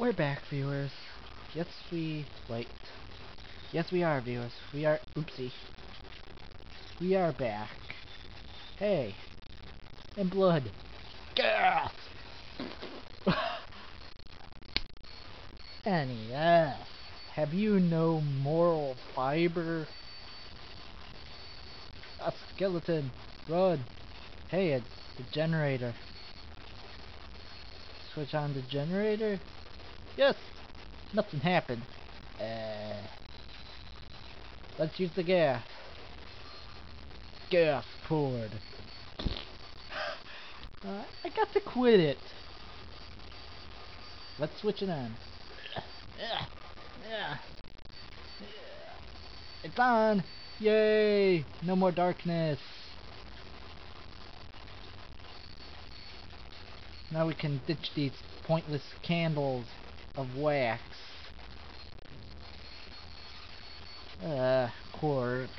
We're back, viewers. Yes, we... Wait. Yes, we are, viewers. We are... Oopsie. We are back. Hey. And blood. Gas! NES. Have you no moral fiber? A skeleton. Run. Hey, it's the generator. Switch on the generator? Yes! Nothing happened. Uh, let's use the gas. Gas poured. Uh, I got to quit it. Let's switch it on. It's on! Yay! No more darkness! Now we can ditch these pointless candles of wax. Uh, corpse.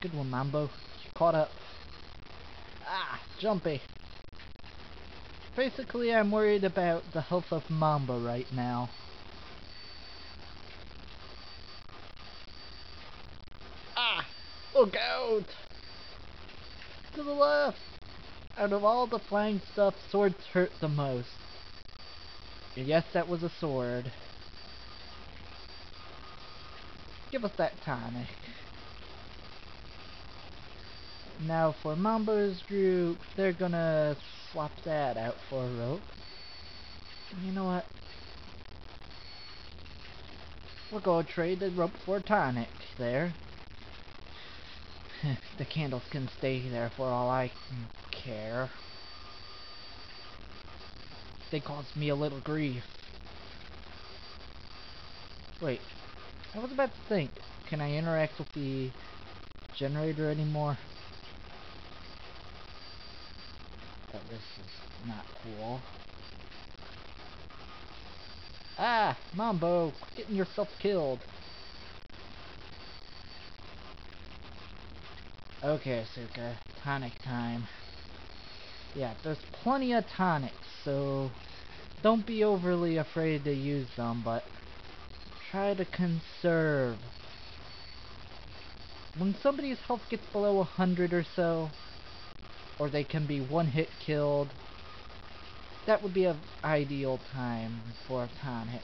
Good one, Mambo. You caught up. Ah, jumpy. Basically, I'm worried about the health of Mambo right now. Ah! Look out! To the left! Out of all the flying stuff, swords hurt the most. Yes, that was a sword. Give us that tonic. Now for Mambo's group, they're gonna swap that out for a rope. You know what? We'll go trade the rope for tonic there. The candles can stay there for all I care. They caused me a little grief. Wait, I was about to think, can I interact with the generator anymore? But this is not cool. Ah, Mambo, getting yourself killed. Okay, Asuka, tonic time. Yeah, there's plenty of tonics, so don't be overly afraid to use them, but try to conserve. When somebody's health gets below 100 or so, or they can be one hit killed, that would be an ideal time for a tonic.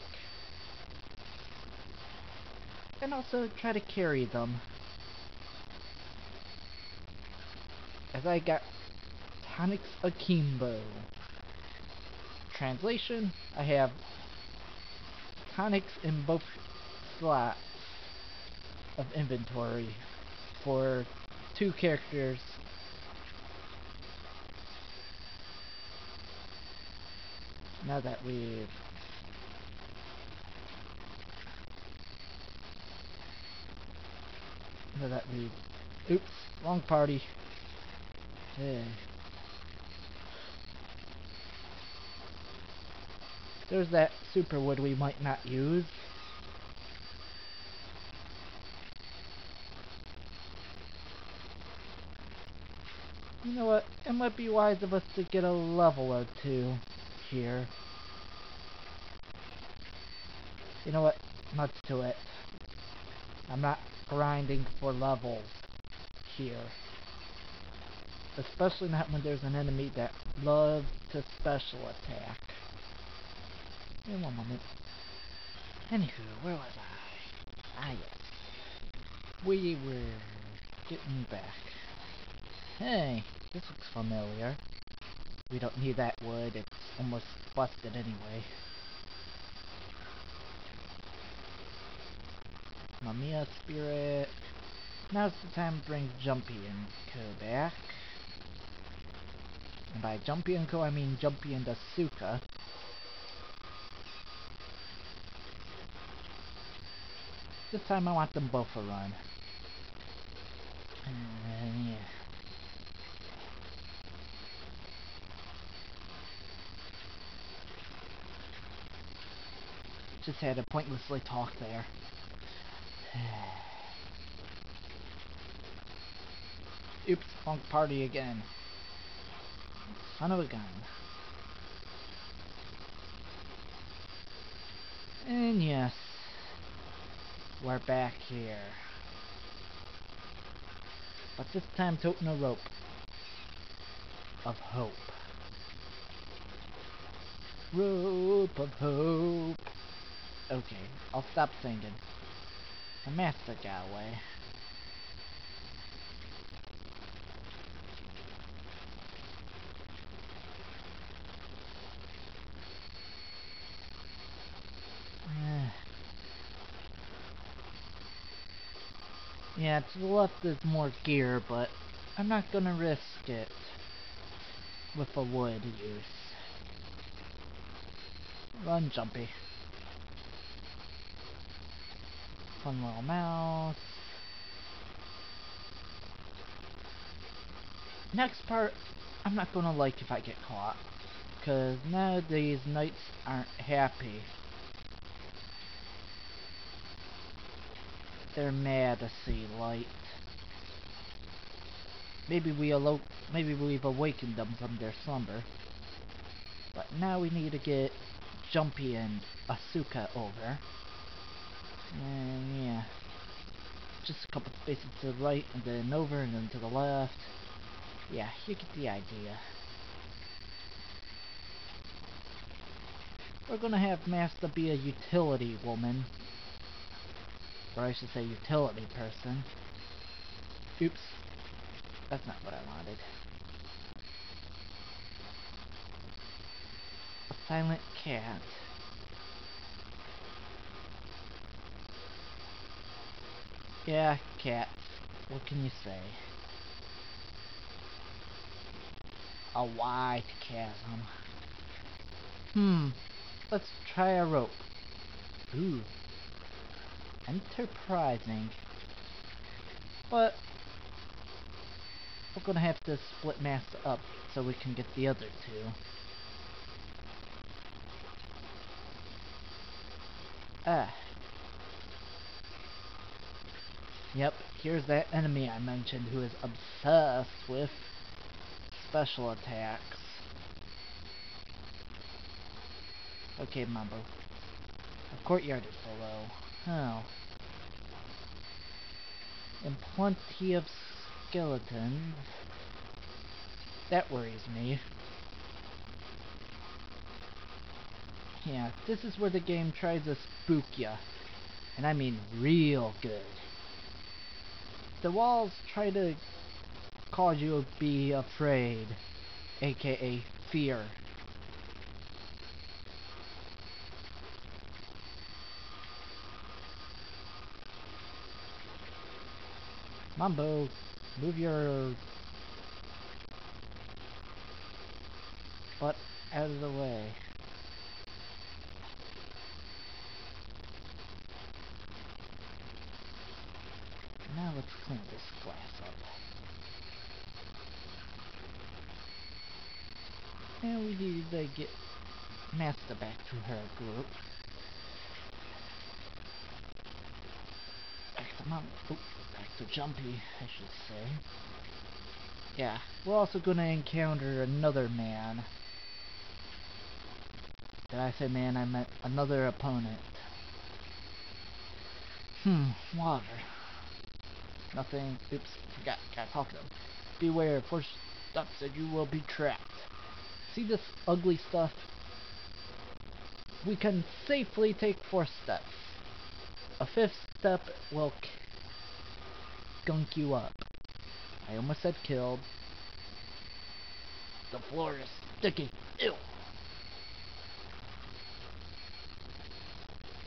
And also try to carry them. As I got Tonics Akimbo. Translation, I have tonics in both slots of inventory for two characters. Now that we've now that we oops, wrong party. Yeah. There's that super wood we might not use. You know what? It might be wise of us to get a level or two here. You know what? Let's do it. I'm not grinding for levels here. Especially not when there's an enemy that loves to special attack. In one moment. Anywho, where was I? Ah, yes. We were getting back. Hey, this looks familiar. We don't need that wood, it's almost busted anyway. Mamiya Spirit. Now's the time to bring Jumpy and Co back. And by Jumpy and Co, I mean Jumpy and Asuka. This time I want them both to run. And, yeah. Just had to pointlessly talk there. Oops, funk party again another gun. And yes, we're back here. But this time toting a rope of hope. Rope of hope. Okay, I'll stop singing. The master got away. Yeah, to the left is more gear, but I'm not gonna risk it with a wood use. Run, Jumpy. Fun little mouse. Next part, I'm not gonna like if I get caught. Because nowadays, knights aren't happy they're mad to see light. Maybe we alo maybe we've awakened them from their slumber. But now we need to get Jumpy and Asuka over. And yeah. Just a couple spaces to the right and then over and then to the left. Yeah, you get the idea. We're gonna have Master be a utility woman or I should say utility person. Oops. That's not what I wanted. A silent cat. Yeah, cats. What can you say? A wide chasm. Hmm. Let's try a rope. Ooh, enterprising. But we're gonna have to split mass up so we can get the other two. Ah. Yep, here's that enemy I mentioned who is obsessed with special attacks. Okay, Mambo. The courtyard is below. Oh. And plenty of skeletons. That worries me. Yeah, this is where the game tries to spook ya. And I mean real good. The walls try to cause you to be afraid. AKA fear. Mambo, move your butt out of the way. Now let's clean this glass up. And we need to get Master back to her group. Back to Mom. So jumpy, I should say. Yeah, we're also going to encounter another man. Did I say man? I meant another opponent. Hmm, water. Nothing. Oops, forgot. Gotta talk to them. Beware, force steps said you will be trapped. See this ugly stuff? We can safely take four steps. A fifth step will gunk you up. I almost said killed. The floor is sticky. Ew.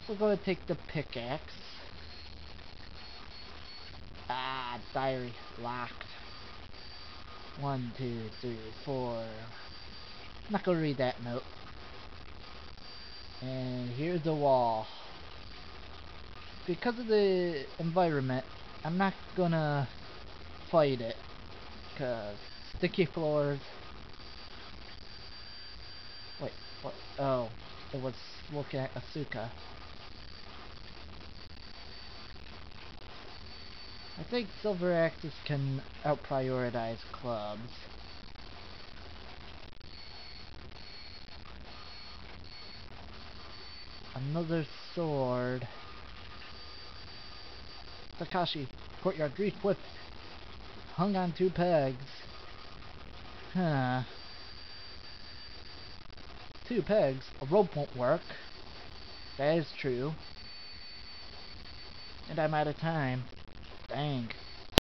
We're going to take the pickaxe. Ah, diary locked. One, two, three, four. I'm not going to read that note. And here's the wall. Because of the environment, I'm not gonna fight it. Cause sticky floors. Wait, what? Oh, it was looking at Asuka. I think silver axes can out-prioritize clubs. Another sword. Takashi, courtyard greased with hung on two pegs. Huh. Two pegs. A rope won't work. That is true. And I'm out of time. Dang.